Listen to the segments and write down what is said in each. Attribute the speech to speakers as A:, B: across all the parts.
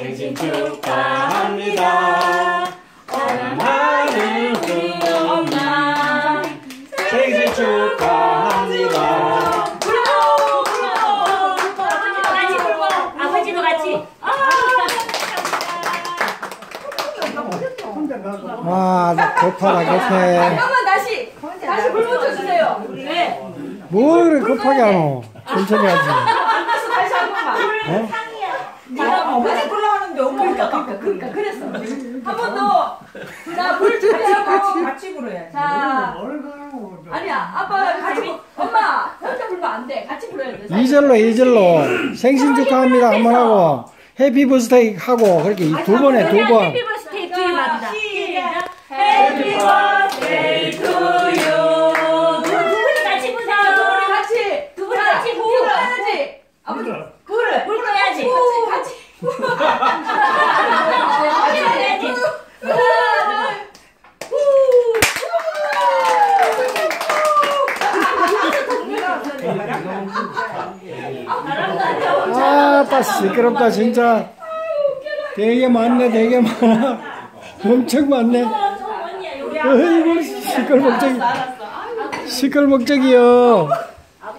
A: 생신 축하합니다. 사랑하는 우리 엄마 생신 축하합니다.
B: 불러 불러 아버지도 같이 불고 아버지도 같이
C: 아, 나 급하다, 급해.
D: 잠깐만 다시 다시 불 붙여주세요.
C: 네뭘 그래 급하게 하노? 천천히 하지.
D: 안나서 다시 한 번만.
C: 어?
D: 네가 어머니 그러니까 그러니까 그랬어. 한 번 더. 자, 불 준비하고 같이 불어야 자, 아니야, 아빠 같이 불. 엄마 혼자 불면 안 돼. 같이 불러야 돼.
C: 이절로 이절로 생신 축하합니다 한 번 하고 happy birthday 하고 그렇게 이두 번에 두 번.
B: happy birthday to you 맞다
D: 시작.
B: happy birthday to you 두 분이 같이
D: 자, 두
B: 부르세요
D: 분이 같이.
B: 두 분이 같이 후.
D: 불어야지. 아버지 불을
B: 불러야지
D: 같이 같이.
B: 같이 해야지
C: 아, 빠 시끄럽다 진짜. 되게 많네, 되게 많아. 엄청 많네. 어이구 시끌벅적이. 시끌벅적이요.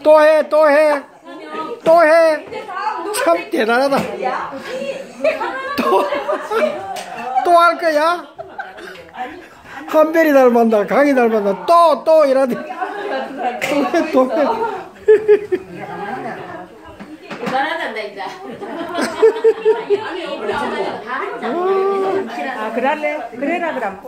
C: 또 해, 또 해, 또 해. 참 대단하다. 또, 또 할 거야? 한별이 닮았다, 강이 닮았다, 또, 또 이러더니. 또 해, 또 해.
B: 그만하단다 이제
D: 아, 그럴래? 그래라 그럼.